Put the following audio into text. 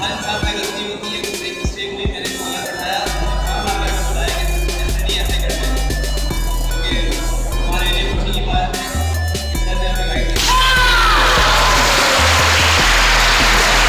Hands up.